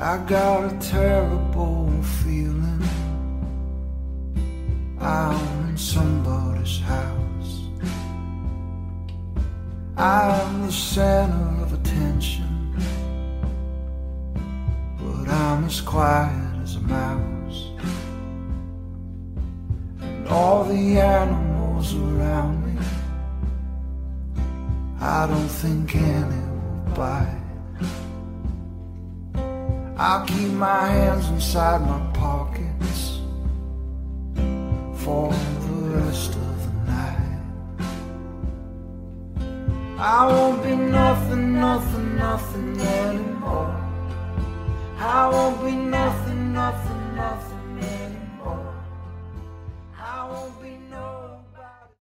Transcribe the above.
I got a terrible feeling I'm in somebody's house. I'm the center of attention, but I'm as quiet as a mouse. And all the animals around me, I don't think any will bite. I'll keep my hands inside my pockets for the rest of the night. I won't be nothing, nothing, nothing anymore. I won't be nothing, nothing, nothing anymore. I won't be no.